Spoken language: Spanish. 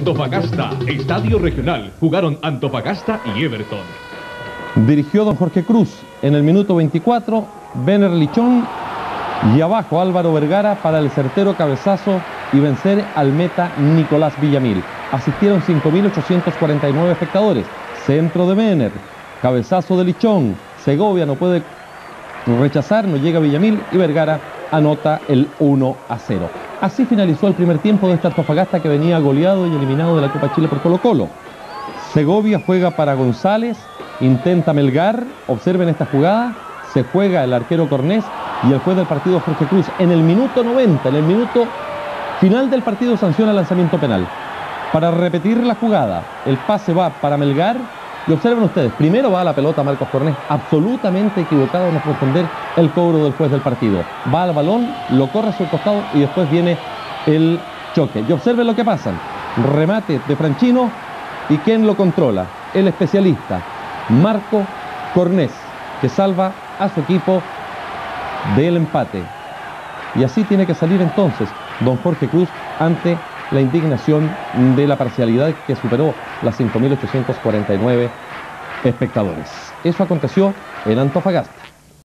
Antofagasta, Estadio Regional. Jugaron Antofagasta y Everton. Dirigió don Jorge Cruz en el minuto 24, Vener Lichón y abajo Álvaro Vergara para el certero cabezazo y vencer al meta Nicolás Villamil. Asistieron 5.849 espectadores. Centro de Vener, cabezazo de Lichón, Segovia no puede rechazar, no llega Villamil y Vergara anota el 1 a 0. Así finalizó el primer tiempo de esta Antofagasta que venía goleado y eliminado de la Copa Chile por Colo Colo. Segovia juega para González, intenta Melgar, observen esta jugada, se juega el arquero Cornés y el juez del partido Jorge Cruz en el minuto 90, en el minuto final del partido sanciona lanzamiento penal. Para repetir la jugada, el pase va para Melgar y observen ustedes, primero va la pelota Marcos Cornés, absolutamente equivocado en responder el cobro del juez del partido. Va al balón, lo corre a su costado y después viene el choque. Y observen lo que pasa. Remate de Franchino y ¿quién lo controla? El especialista, Marco Cornés, que salva a su equipo del empate. Y así tiene que salir entonces don Jorge Cruz ante la indignación de la parcialidad que superó las 5.849 espectadores. Eso aconteció en Antofagasta.